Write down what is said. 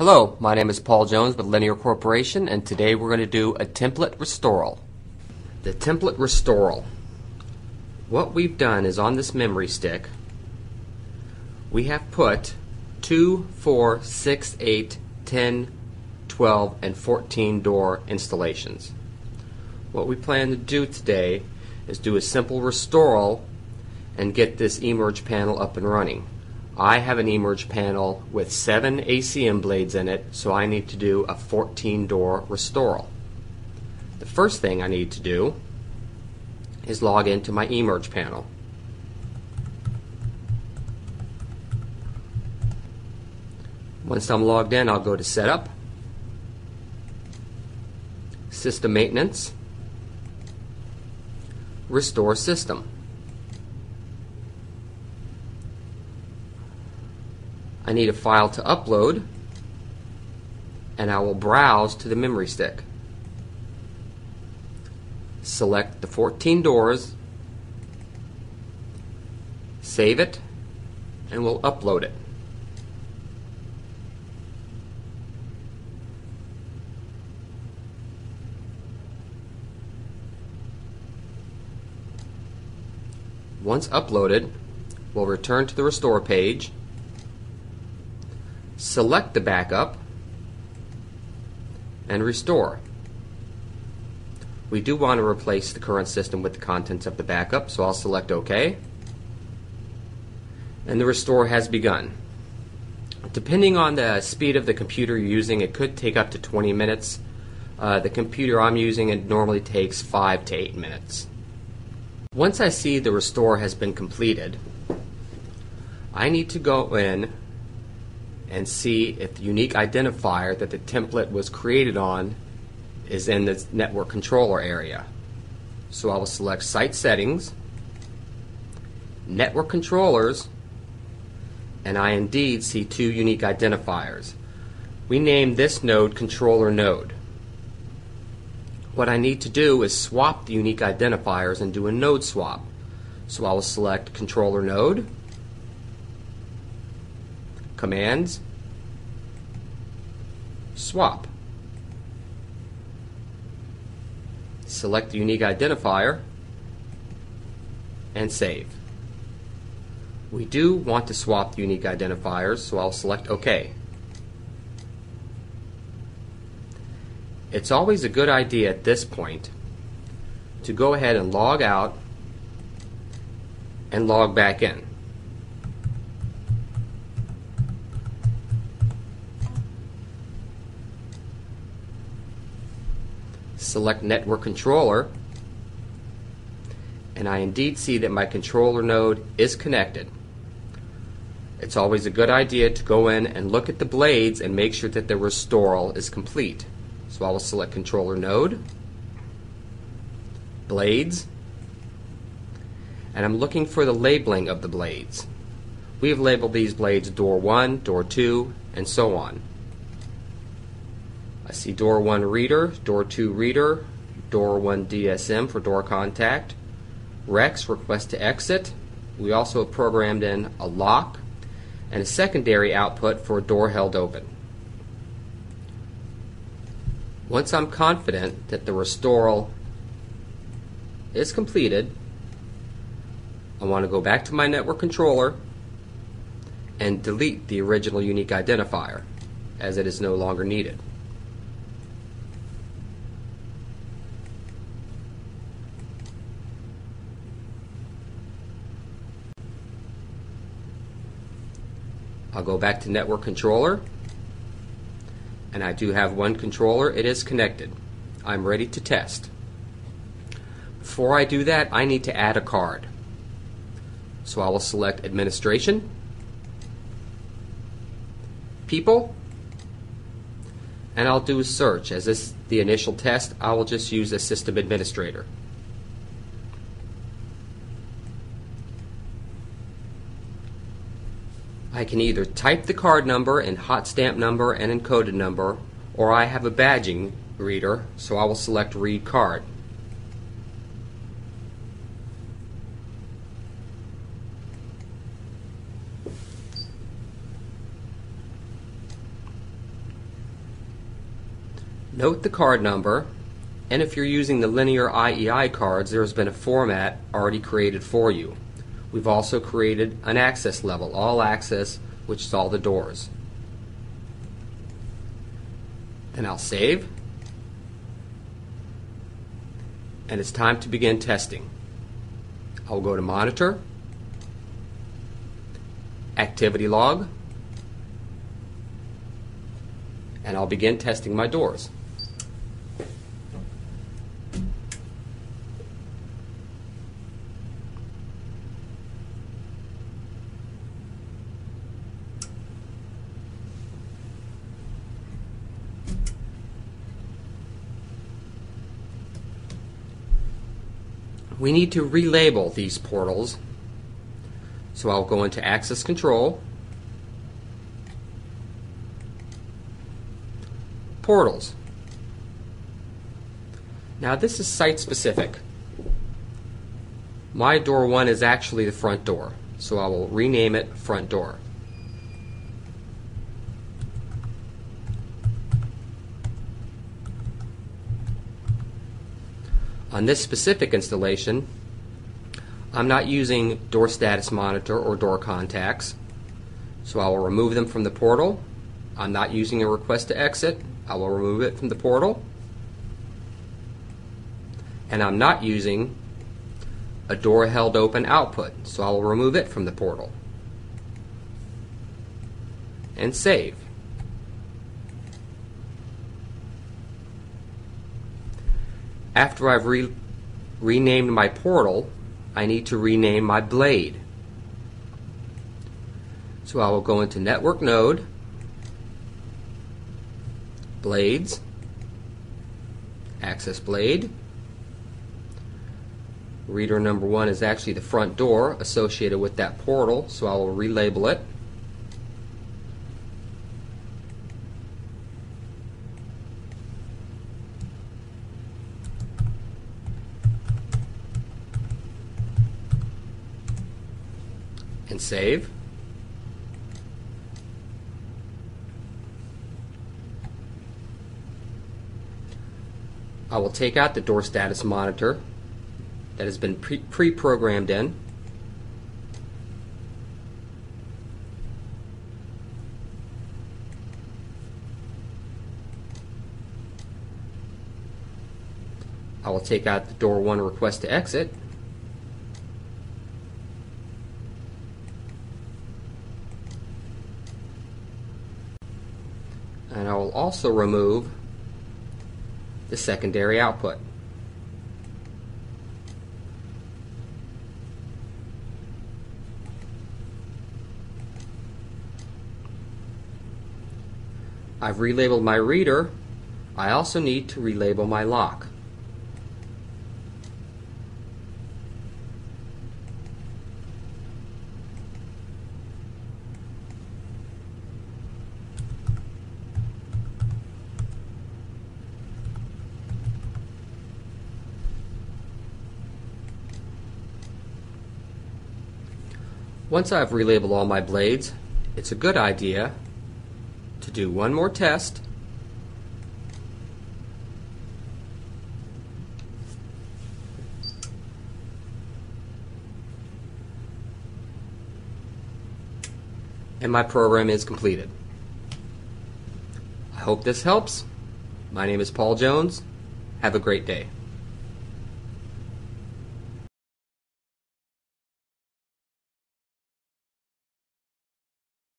Hello, my name is Paul Jones with Linear Corporation, and today we're going to do a template restoral. The template restoral. What we've done is on this memory stick, we have put 2, 4, 6, 8, 10, 12, and 14 door installations. What we plan to do today is do a simple restoral and get this eMerge panel up and running. I have an eMerge panel with seven ACM blades in it, so I need to do a 14 door restoral. The first thing I need to do is log into my eMerge panel. Once I'm logged in, I'll go to Setup, System Maintenance, Restore System. I need a file to upload and I will browse to the memory stick. Select the 14 doors, save it, and we'll upload it. Once uploaded, we'll return to the restore page select the backup, and restore. We do want to replace the current system with the contents of the backup, so I'll select OK. And the restore has begun. Depending on the speed of the computer you're using, it could take up to 20 minutes. Uh, the computer I'm using, it normally takes 5 to 8 minutes. Once I see the restore has been completed, I need to go in and see if the unique identifier that the template was created on is in the network controller area. So I will select Site Settings, Network Controllers, and I indeed see two unique identifiers. We name this node Controller Node. What I need to do is swap the unique identifiers and do a node swap. So I will select Controller Node, Commands, Swap. Select the unique identifier and save. We do want to swap the unique identifiers, so I'll select OK. It's always a good idea at this point to go ahead and log out and log back in. Select Network Controller, and I indeed see that my controller node is connected. It's always a good idea to go in and look at the blades and make sure that the restoral is complete. So I will select Controller Node, Blades, and I'm looking for the labeling of the blades. We have labeled these blades Door 1, Door 2, and so on. I see door 1 reader, door 2 reader, door 1 DSM for door contact, REX request to exit. We also have programmed in a lock and a secondary output for door held open. Once I'm confident that the restoral is completed, I want to go back to my network controller and delete the original unique identifier as it is no longer needed. I'll go back to network controller and I do have one controller. It is connected. I'm ready to test. Before I do that, I need to add a card. So I will select Administration, People, and I'll do a search. As this is the initial test, I will just use a System Administrator. I can either type the card number and hot stamp number and encoded number, or I have a badging reader, so I will select Read Card. Note the card number, and if you're using the linear IEI cards, there has been a format already created for you. We've also created an access level, all access, which is all the doors. Then I'll save. And it's time to begin testing. I'll go to Monitor, Activity Log, and I'll begin testing my doors. We need to relabel these portals. So I'll go into Access Control, Portals. Now this is site specific. My door 1 is actually the front door, so I will rename it front door. On this specific installation, I'm not using door status monitor or door contacts, so I will remove them from the portal. I'm not using a request to exit. I will remove it from the portal. And I'm not using a door held open output, so I will remove it from the portal. And save. After I've re renamed my portal, I need to rename my blade. So I will go into Network Node, Blades, Access Blade. Reader number one is actually the front door associated with that portal, so I will relabel it. And save. I will take out the door status monitor that has been pre-programmed in. I will take out the door 1 request to exit and I will also remove the secondary output. I've relabeled my reader. I also need to relabel my lock. Once I've relabeled all my blades, it's a good idea to do one more test and my program is completed. I hope this helps. My name is Paul Jones. Have a great day.